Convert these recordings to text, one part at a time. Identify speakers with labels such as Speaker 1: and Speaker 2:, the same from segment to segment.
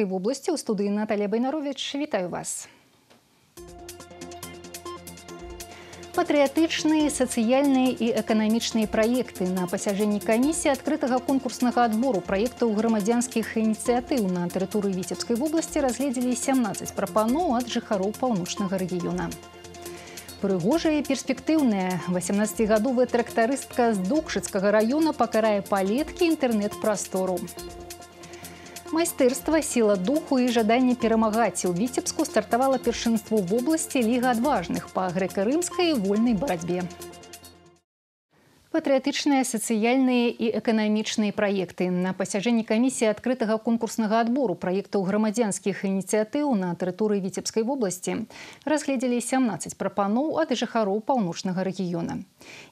Speaker 1: віцебскай вобласці ў студыі Наталія Байнарович вітаю вас. Патрыятычныя, сацыяльныя і эканамічныя праекты на пасяжэнні камісіі адкрытага конкурснага адбору праектаў грамадзянскіх ініцыятыў на тэрыторыі віцебскай вобласці разгледзелі 17 прапаноў ад жыхароў паўночнага рэгіёна. Прыгожая і перспектыўная 18гадовая трактарыстка з дукшыцкага раёна пакарае палеткі інтэрнэт-прастору. Майстэрства, сіла духу і жаданне перамагаць у віцебску стартавала першынству в обласці ліга адважных па грэка-рымскай вольнай барацьбе. Патрыятычныя сацыяльныя і эканамічныя праекты на пасяжэнні камісіі адкрытага конкурснага адбору праектаў грамадзянскіх ініцыятыў на тэрыторыі віцебскай вобласці разгледзелі 17 прапаноў ад жыхароў паўночнага рэгіёна.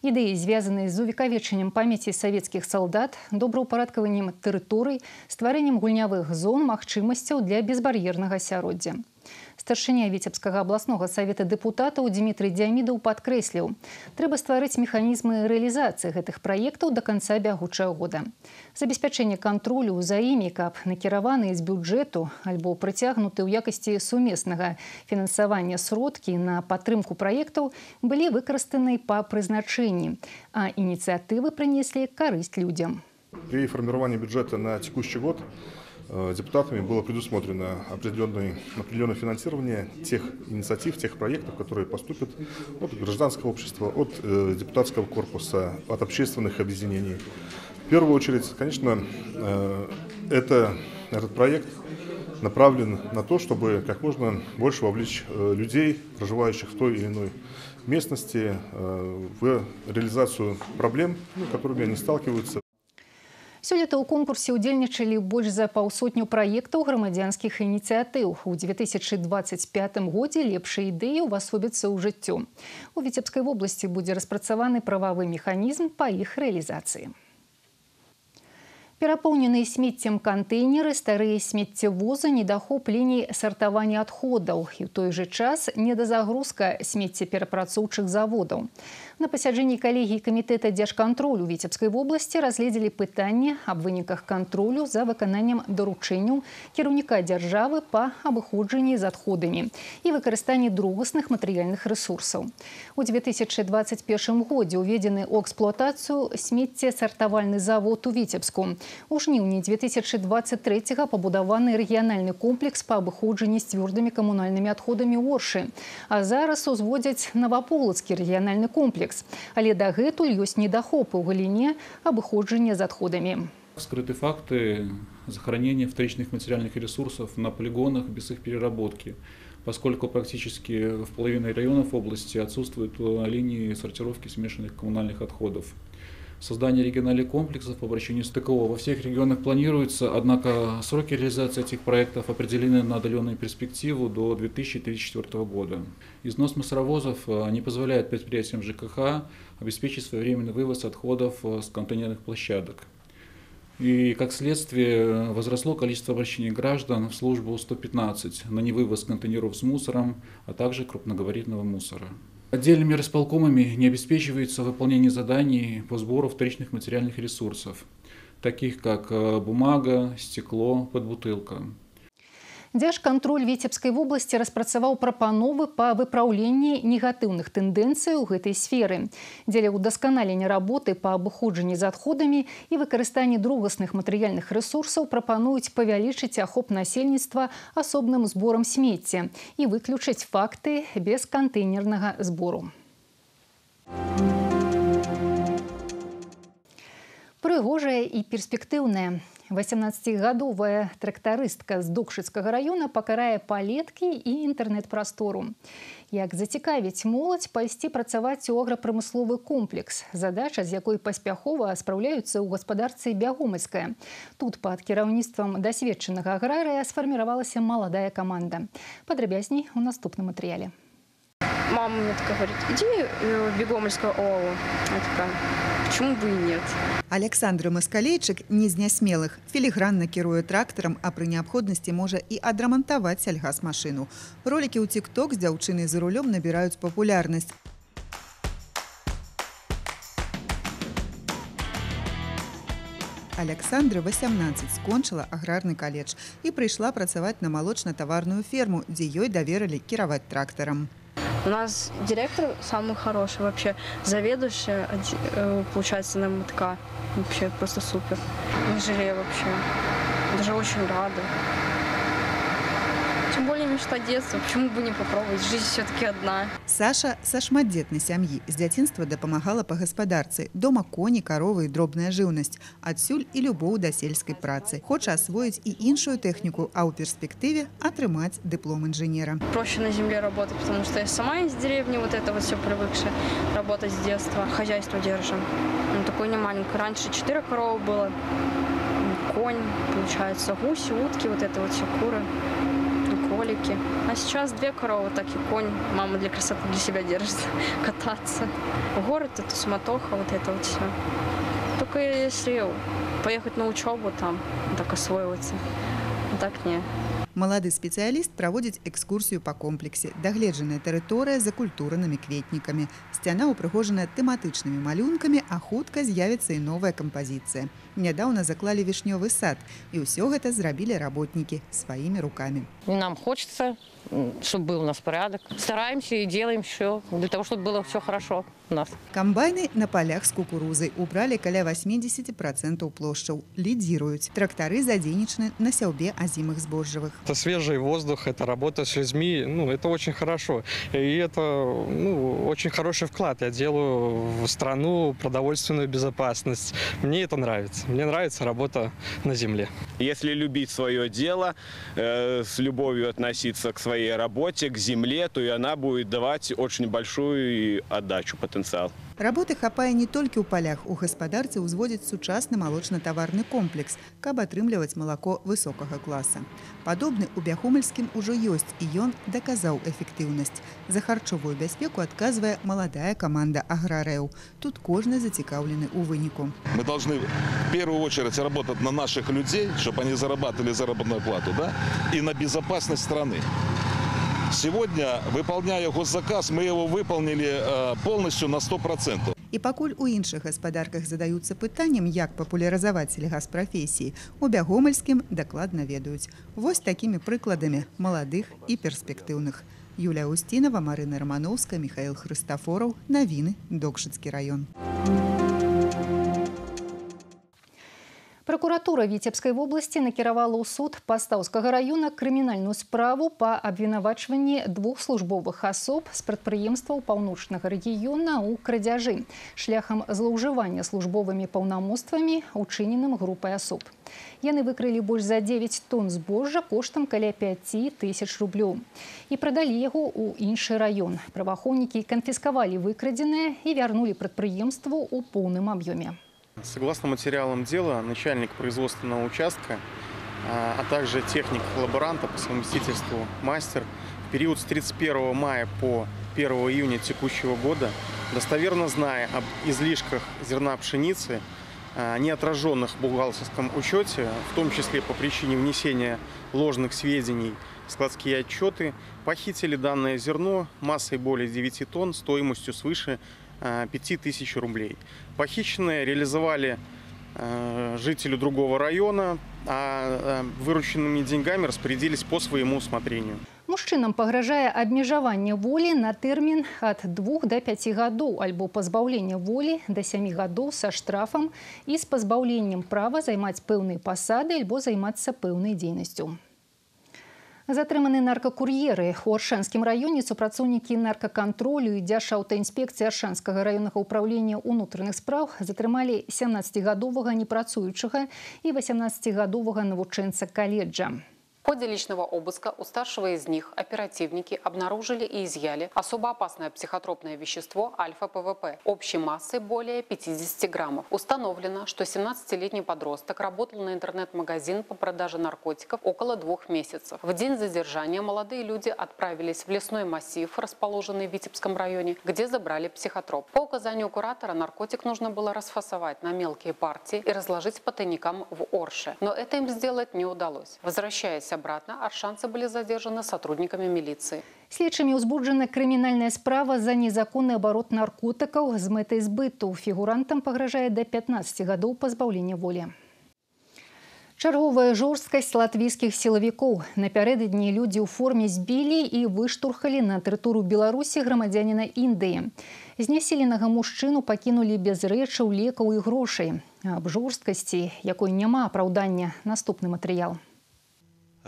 Speaker 1: Ідэі звязаныя з увекавечаннем памяці савецкіх салдат, добраўпарадкаваннем тэрыторый, стварэннем гульнявых зон магчымасцяў для безбар'ернага асяроддзя. Старшыня віцебскага абласнога савета дэпутатаў Дмітрый Дзямідаў падкрэсліў. Трэба стварыць механізмы рэалізацыі гэтых праектаў да канца бягучага года. Забеспячэнне кантролю за імі, каб накіраваныя з бюджэту альбо прыцягнуты ў якасці сумеснага фінансавання сродкі на падтрымку праектаў былі выкарыстаны па прызначэнні, а ініцыятывы прынеслі карысць людзям.
Speaker 2: При формировании бюджета на текущий год Э, депутатами было предусмотрено определенное, определенное финансирование тех инициатив, тех проектов, которые поступят от гражданского общества, от э, депутатского корпуса, от общественных объединений. В первую очередь, конечно, э, это, этот проект направлен на то, чтобы как можно больше вовлечь э, людей, проживающих в той или иной местности, э, в реализацию проблем, ну, которыми они сталкиваются.
Speaker 1: Сёлета ў конкурсе ўдзельнічалі больш за паўсотню праектаў грамадзянскіх ініцыятыў. У 2025 годзе лепшыя ідэі ўвасобяцца ў жыццё. У віцебскай вобласці будзе распрацаваны прававы механізм па іх рэалізацыі. Перапоўненыя смеццем кантэйнеры, старыя смеццевозы, недахоп ліній сартавання адходаў і ў той жа час недазагрузка смеццеперапрацоўчых заводаў. На пасяджэнні калегіі камітэта дзяржкантролю віцебскай вобласці разгледзелі пытанне аб выніках кантролю за выкананнем даручэнняў кіраўніка дзяржавы па абыходжанні з адходамі і выкарыстанні другасных матэрыяльных ресурсаў. У 2021 годзе ўведзены ў эксплуатацыю смецце сартавальны завод у віцебску. У жніўні 2023 пабудаваны рэгіянальны комплекс па абыходжанні з цвёрдымі камунальнымі адходамі оршы. А зараз узводзяць наваполацкі рэгіянальны комплекс комплекс. Але дагэтуль ёсць недахопы ў галіне абыходжання з адходамі.
Speaker 3: Скрыты факты захоронения вторичных материальных ресурсов на полигонах без их переработки, поскольку практически в половине районов области отсутствуют линии сортировки смешанных коммунальных отходов. Создание региональных комплексов по обращению стыкового во всех регионах планируется, однако сроки реализации этих проектов определены на отдаленную перспективу до 2034 года. Износ мусоровозов э, не позволяет предприятиям ЖКХ обеспечить своевременный вывоз отходов э, с контейнерных площадок. И как следствие возросло количество обращений граждан в службу 115 на невывоз контейнеров с мусором, а также крупногабаритного мусора. Отдельными располкомами не обеспечивается выполнение заданий по сбору вторичных материальных ресурсов, таких как э, бумага, стекло, подбутылка
Speaker 1: Дзяржкантроль віцебскай вобласці распрацаваў прапановы па выпраўленні негатыўных тэндэнцый у гэтай сферы. Дзеля ўдасканалення работы па абыходжанні з адходамі і выкарыстанні другасных матэрыяльных рэсурсаў прапануюць павялічыць ахоп насельніцтва асобным зборам смецця і выключыць факты без кантэйнернага збору. Прыгожая і перспектыўная 18гадовая трактарыстка з дукшыцкага раёна пакарае палеткі і інтэрнэт-прастору. Як зацікавіць моладзь пайсці працаваць у аграпрамысловы комплекс. Задача, з якой паспяхова спраўляюцца ў гаспадарцы бягомыцкая. Тут пад кіраўніцтвам дасведчанага аграрыя сфарміравалася маладая каманда. Падрабязней у наступным матэрыяле
Speaker 4: мама мне такая говорит, иди э, в Бегомольское ОАО. Я такая, почему бы и нет?
Speaker 5: Александр Маскалейчык не з нясмелых. Філігранна кіруе трактарам, а пры неабходнасці можа і адрамантаваць сельгасмашыну. Ролікі ў тик-ток з дзяўчынай за рулём набіраюць папулярнасць. Александры 18 скончыла аграрны каледж і прыйшла працаваць на малочна-таварную ферму, дзе ёй даверылі кіраваць трактарам.
Speaker 4: У нас директор самый хороший вообще, заведующая, оди- э, получается, нам МТК. Вообще просто супер. Не жалею вообще. Даже очень рада Тем более мечта детства, почему бы не попробовать? Жизнь все-таки одна.
Speaker 5: Саша са шматдзетнай сям'і з дзяцінства дапамагала па гаспадарцы. Дома коні, каровы і дробная жыўнасць. Адсюль і любоў да сельскай працы. Хоча асвоіць і іншую тэхніку, а ў перспектыве атрымаць дыплом інжынера.
Speaker 4: Проще на земле работать, потому что я сама из деревни, вот это вот все привыкшая работать с детства. Хозяйство держим. Ну, такое не маленькое. Раньше четыре коровы было, м, конь, получается, гуси, утки, вот это вот все куры, и кролики. А сейчас две коровы, так и конь. Мама для красоты для себя держит, кататься. Город это суматоха, вот это вот все. Только если поехать на учебу там, так освоиваться. А так не.
Speaker 5: Малады спецыяліст праводзіць экскурсію па комплексе. Дагледжаная тэрыторыя за культуранымі кветнікамі. Сцяна ўпрыгожаная тэматычнымі малюнкамі, а хутка з'явіцца і новая кампазіцыя. Нядаўна заклалі вішнёвы сад, і ўсё гэта зрабілі работнікі сваімі рукамі.
Speaker 6: И нам хочется, чтобы был у нас порядок. Стараемся и делаем все для того, чтобы было все хорошо у нас.
Speaker 5: Камбайны на палях з кукурузай убралі каля 80% плошчаў. Лідзіруюць. Трактары задзейнічаны на сяўбе азімых збожжавых.
Speaker 7: Это свежий воздух, это работа с людьми, ну, это очень хорошо. И это, ну, очень хороший вклад я делаю в страну, продовольственную безопасность. Мне это нравится. Мне нравится работа на земле.
Speaker 8: Если любить свое дело, э, с любовью относиться к своей работе, к земле, то и она будет давать очень большую отдачу, потенциал.
Speaker 5: Работы хапае не толькі ў палях. У гаспадарцы ўзводзіць сучасны малочна-таварны комплекс, каб атрымліваць малако высокага класа. Падобны ў бяхомельскім ужо ёсць і ён даказаў эфектыўнасць. За харчовую бяспеку адказвае маладая каманда аграрэў. Тут кожны зацікаўлены ў выніку.
Speaker 9: Мы должны в первую очередь работать на наших людей, чтобы они зарабатывали заработную плату, да, и на безопасность страны. Сегодня, выполняя госзаказ, мы его выполнили э, полностью на 100%.
Speaker 5: І пакуль у іншых гаспадарках задаюцца пытаннем, як папулярызаваць сельгаспрафесіі, у бягомельскім дакладна ведаюць. Вось такімі прыкладамі маладых і перспектыўных. Юлія Устінова, Марына Рамановская, Михаил Хрыстафораў, навіны, Докшыцкі раён.
Speaker 1: Пракуратура Віцебскай вобласці накіравала ў суд пастаўскага раёна крымінальную справу па абвінавачванні двух службовых асоб з прадпрыемстваў паўночнага рэгіёна ў крадзяжы шляхам злоўжывання службовымі паўнамоцтвамі учыненым групай асоб. Яны выкрылі больш за 9 тонн збожжа коштам каля 5 тысяч рублёў і прадалі яго ў іншы раён. Праваахоўнікі канфіскавалі выкрадзенае і вярнулі прадпрыемству ў поўным аб'ёме.
Speaker 10: Согласно материалам дела, начальник производственного участка, а а также техник-лаборанта по совместительству мастер в период с 31 мая по 1 июня текущего года, достоверно зная об излишках зерна пшеницы, а, не отраженных в бухгалтерском учете, в том числе по причине внесения ложных сведений в складские отчеты, похитили данное зерно массой более 9 тонн стоимостью свыше 5000 рублей. Похищенные реализовали э, жителю другого района, а э, вырученными деньгами распорядились по своему усмотрению.
Speaker 1: Мужчынам пагражае абмежаванне волі на тэрмін ад 2 да 5 гадоў альбо пазбаўлення волі да 7 гадоў са штрафам і з пазбаўленнем права займаць пэўныя пасады альбо займацца пэўнай дзейнасцю. Затрыманы наркакур'еры у аршэнскім раёне супрацоўнікі наркакантролю і дзяшаўтаінспекцыі аршанскага раённага ўправлення ўнутраных спраў затрымалі 17гадовага непрацуючага і 18гадовага навучэнца каледжа.
Speaker 11: Ходе личного обыска у старшего из них оперативники обнаружили и изъяли особо опасное психотропное вещество альфа-ПВП общей массой более 50 граммов. Установлено, что 17-летний подросток работал на интернет-магазин по продаже наркотиков около двух месяцев. В день задержания молодые люди отправились в лесной массив, расположенный в Витебском районе, где забрали психотроп. По указанию куратора наркотик нужно было расфасовать на мелкие партии и разложить по тайникам в Орше. Но это им сделать не удалось. Возвращаясь обратно, аршанцы были задержаны сотрудниками милиции.
Speaker 1: Следчымі ўзбуджана крымінальная справа за незаконны абарот наркотыкаў з мэтай збыту. Фігурантам пагражае да 15 гадоў пазбаўлення волі. Чарговая жорсткасць латвійскіх сілавікоў. Напярэдадні людзі ў форме збілі і выштурхалі на тэрыторыю Беларусі грамадзяніна Індыі. Знясіленага мужчыну пакінулі без рэчаў, лекаў і грошай. Аб жорсткасці, якой няма апраўдання, наступны матэрыял.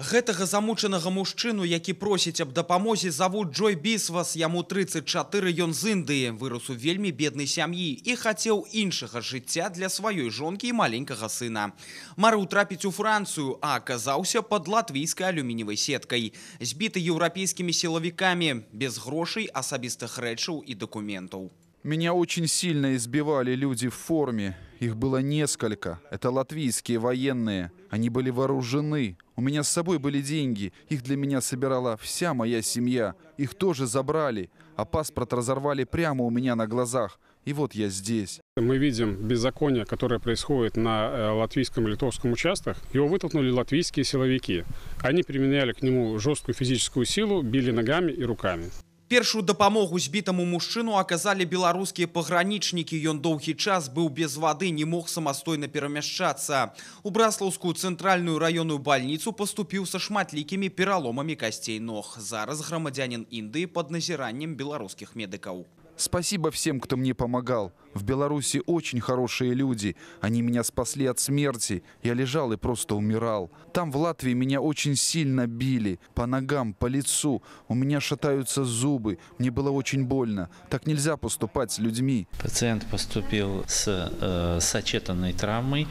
Speaker 12: Гэтага замучанага мужчыну, які просіць аб дапамозе завуць Джой Бісвас, яму 34 ён з Індыі, вырос у вельмі беднай сям'і і хацеў іншага жыцця для сваёй жонкі і маленькага сына. Марыў трапіць у Францыю, а аказаўся пад латвійскай алюміневай сеткай, збіты еўрапейскімі сілавікамі, без грошай, асабістых рэчаў і дакументаў.
Speaker 13: Меня очень сильно избивали люди в форме. Их было несколько. Это латвийские военные. Они были вооружены. У меня с собой были деньги. Их для меня собирала вся моя семья. Их тоже забрали. А паспорт разорвали прямо у меня на глазах. И вот я здесь.
Speaker 14: Мы видим беззаконие, которое происходит на э, латвийском и литовском участках. Его вытолкнули латвийские силовики. Они применяли к нему жесткую физическую силу, били ногами и руками
Speaker 12: Першую дапамогу збітаму мужчыну аказалі беларускія пагранічнікі. Ён доўгі час быў без вады, не мог самастойна перамяшчацца. У браслаўскую цэнтральную раённую бальніцу паступіў са шматлікімі пераломамі касцей ног. Зараз грамадзянин Індыі пад назіраннем беларускіх медыкаў.
Speaker 13: Спасибо всем, кто мне помогал. В Беларуси очень хорошие люди. Они меня спасли от смерти. Я лежал и просто умирал. Там в Латвии меня очень сильно били. По ногам, по лицу. У меня шатаются зубы. Мне было очень больно. Так нельзя поступать с людьми.
Speaker 15: Пациент поступил с э, сочетанной травмой.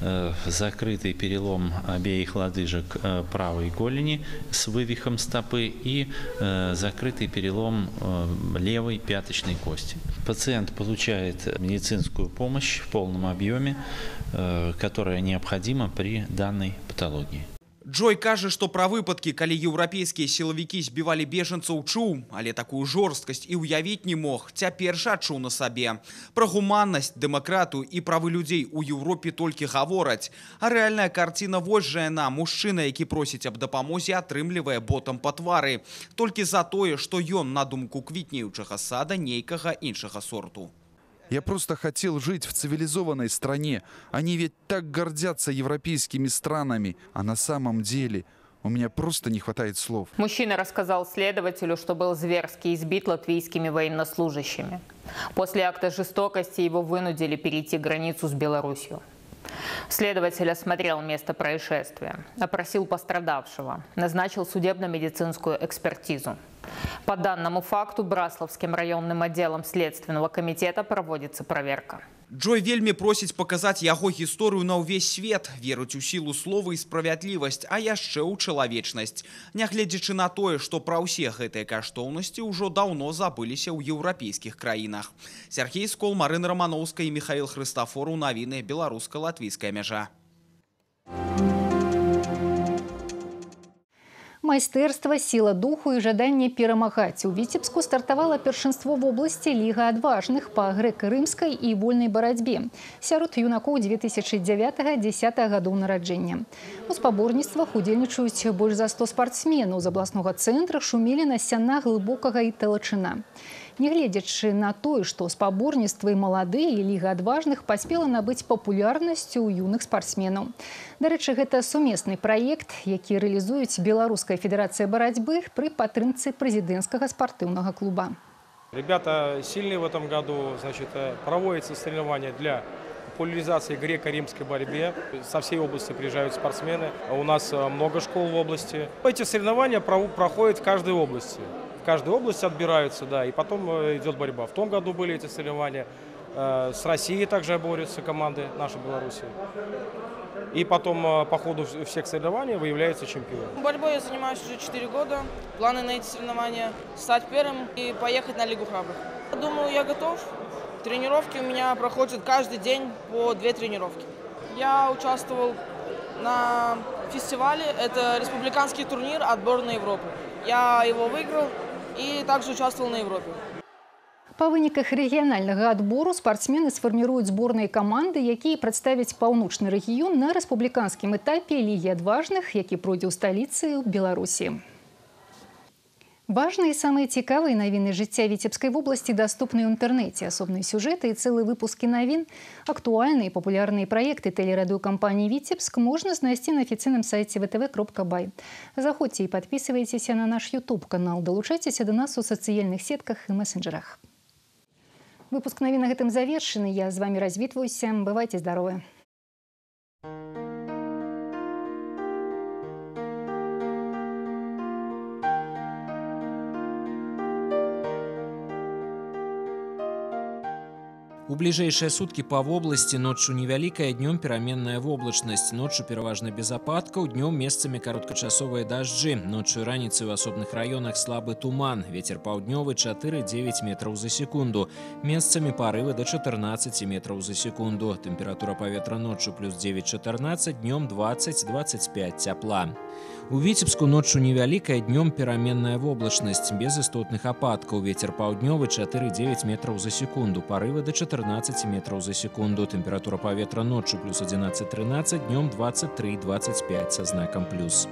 Speaker 15: Э, закрытый перелом обеих лодыжек э, правой голени с вывихом стопы и э, закрытый перелом э, левой пяточной кости. Пациент получает медицинскую помощь в полном объеме, э, которая необходима при данной патологии.
Speaker 12: Джой кажа, што пра выпадкі, калі еўрапейскія сілавікі збівалі бежанцаў чуў, але такую жорсткасць і ўявіць не мог, цяпер жа адчуў на сабе. Пра гуманнасць, дэмакратыю і правы людзей у Еўропе толькі гавораць. А рэальная карціна вось жа яна, мужчына, які просіць аб дапамозе, атрымлівае ботам па твары. Толькі за тое, што ён на думку квітнеючага сада нейкага іншага сорту.
Speaker 13: Я просто хотел жить в цивилизованной стране. Они ведь так гордятся европейскими странами. А на самом деле у меня просто не хватает слов.
Speaker 16: Мужчина рассказал следователю, что был зверски избит латвийскими военнослужащими. После акта жестокости его вынудили перейти границу с Беларусью. Следователь осмотрел место происшествия, опросил пострадавшего, назначил судебно-медицинскую экспертизу. По данному факту Браславским районным отделом Следственного комитета проводится проверка.
Speaker 12: Джой вельмі просіць паказаць яго гісторыю на ўвесь свет, верыць у сілу слова і справядлівасць, а яшчэ ў чалавечнасць. Нягледзячы на тое, што пра ўсе гэтыя каштоўнасці ўжо даўно забыліся ў еўрапейскіх краінах. Сергей Скол, Марына Рамановска і Михаил Хрыстафору навіны беларуска-латвійская мяжа.
Speaker 1: Майстэрства, сіла духу і жаданне перамагаць. У Віцебску стартавала першынство вобласці ліга адважных па грэка-рымскай і вольнай барацьбе. Сярод юнакоў 2009-10 гадоў нараджэння. У спаборніцтвах удзельнічаюць больш за 100 спартсменаў з абласнога цэнтра шумелі на сяна глыбокага і талачына. Нягледзячы на тое, што спаборніцтвы маладыя і ліга адважных паспела набыць папулярнасцю ў юных спартсменаў. Дарэчы, гэта сумесны праект, які рэалізуюць беларуская федэрацыя барацьбы пры падтрымцы прэзідэнцкага спартыўнага клуба.
Speaker 17: Ребята сильные в этом году, значит, э, проводятся соревнования для популяризации греко-римской борьбе. Со всей области приезжают спортсмены. У нас э, много школ в области. Эти соревнования проходят в каждой области каждой области отбираются, да, и потом э, идет борьба. В том году были эти соревнования. Э, с Россией также борются команды нашей Беларуси. И потом э, по ходу всех соревнований выявляется чемпион.
Speaker 18: Борьбой я занимаюсь уже 4 года. Планы на эти соревнования – стать первым и поехать на Лигу Храбрых. Думаю, я готов. Тренировки у меня проходят каждый день по две тренировки. Я участвовал на фестивале. Это республиканский турнир отборной Европы. Я его выиграл и также участвовал на Европе.
Speaker 1: Па выніках рэгіянальнага адбору спартсмены сфарміруюць зборныя каманды, якія прадставяць паўночны рэгіён на рэспубліканскім этапе лігі адважных, які пройдзе ў сталіцы ў Беларусі. Важные и самые цікавыя навіны жыцця віцебскай вобласці даступны ў інтэрнэце асобныя сюжэты і цэлы выпускі навін актуальныя і папулярныя праекты тэлерадыёкампаніі віцебск можна знайсці на афіцыйным сайце втв.бай заходзьце і подписывайтеся на наш youtube канал далучайцеся да нас у сацыяльных сетках і месенджерах выпуск навін на гэтым завершаны я з вами развітваюся бывайце здаровы
Speaker 19: У бліжэйшыя суткі па вобласці ноччу невялікая днём пераменная воблачнасць ноччу пераважна без ападкаў днём месцамі кароткачасовыя дажджы ноччу і раніцай у асобных раёнах слабы туман ветер паўднёвы 4-9 метраў за секунду месцамі парывы да 14 метраў за секунду тэмпература паветра ноччу плюс 9-14 днём 20-25 цяпла у віцебску ноччу невялікая днём пераменная воблачнасць без істотных ападкаў ветер паўднёвы 4-9 метраў за секунду парывы да 14 14 метров за секунду. Температура поветра ночью плюс 11-13, днем 23-25 со знаком плюс.